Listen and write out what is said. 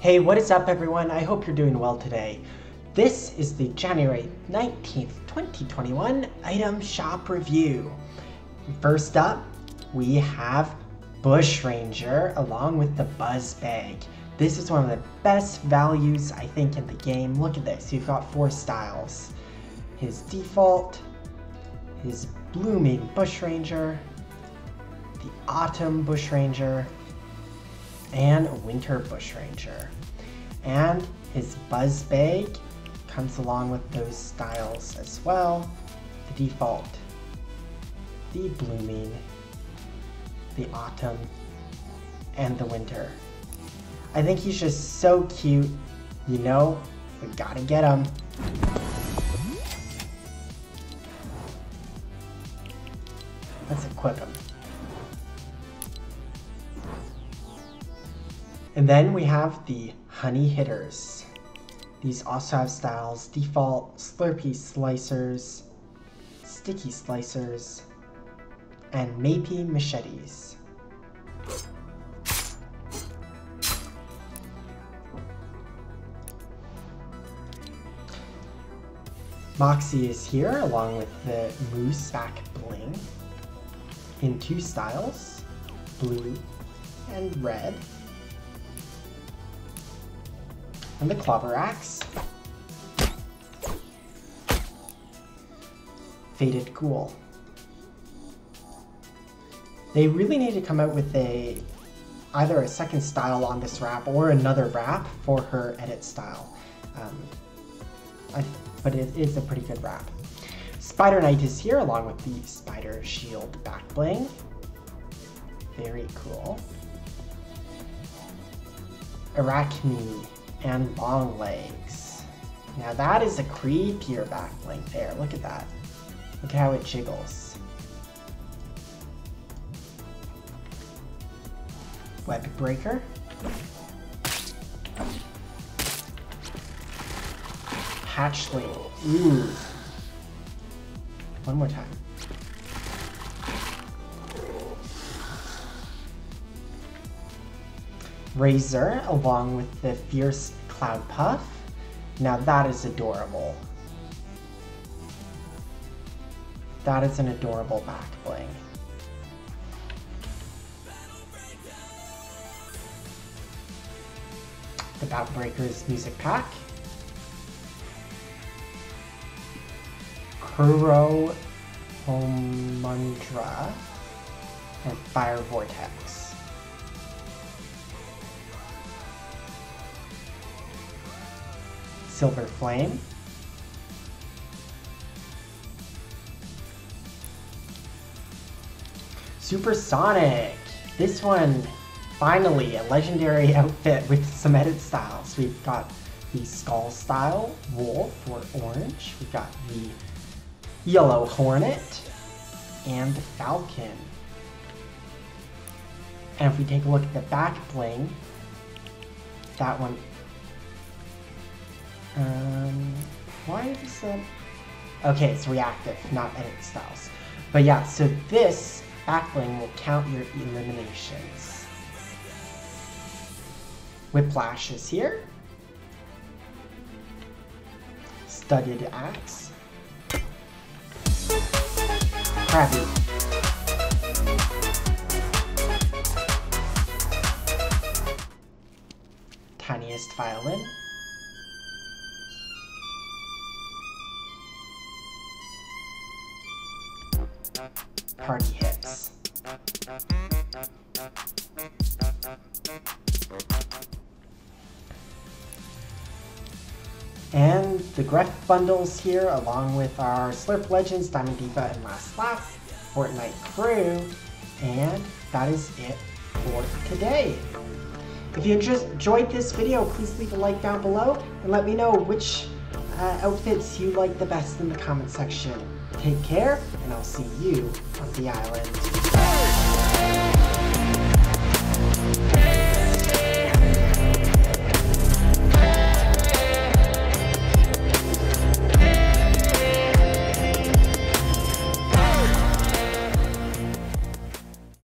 Hey, what is up everyone? I hope you're doing well today. This is the January 19th, 2021 item shop review. First up, we have Bushranger along with the Buzz Bag. This is one of the best values I think in the game. Look at this, you've got four styles. His default, his blooming Bushranger, the autumn Bushranger, and winter Bushranger. And his buzz bag comes along with those styles as well. The default, the blooming, the autumn, and the winter. I think he's just so cute. You know, we gotta get him. Let's equip him. And then we have the Honey Hitters. These also have styles default Slurpee Slicers, Sticky Slicers, and Maple Machetes. Moxie is here along with the Moose Back Bling in two styles, blue and red. And the Clobber Axe. Faded Ghoul. They really need to come out with a either a second style on this wrap or another wrap for her edit style. Um, I, but it is a pretty good wrap. Spider Knight is here along with the Spider Shield back bling. Very cool. Arachne and long legs. Now that is a creepier back bling there. Look at that. Look at how it jiggles. Web breaker. Hatchling. Ooh. One more time. Razor along with the Fierce Cloud Puff. Now that is adorable. That is an adorable back bling. The Backbreakers Music Pack. Kuro Homundra and Fire Vortex. Silver Flame. Supersonic! This one, finally, a legendary outfit with some edit styles. We've got the Skull Style Wolf or Orange. We've got the Yellow Hornet and the Falcon. And if we take a look at the back bling, that one um, why is that? Okay, it's reactive, not edit styles. But yeah, so this backbling will count your eliminations. Whiplash is here. Studded axe. Krabby. Tiniest violin. Party Hips. And the Greef bundles here, along with our Slurp Legends, Diamond Diva, and Last Lap, Fortnite Crew, and that is it for today. If you enjoyed this video, please leave a like down below and let me know which uh, outfits you like the best in the comment section. Take care, and I'll see you on the island.